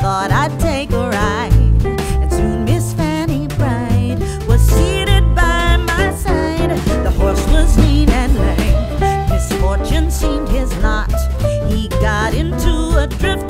thought I'd take a ride. And soon Miss Fanny Bright was seated by my side. The horse was lean and lame. Misfortune seemed his lot. He got into a drift.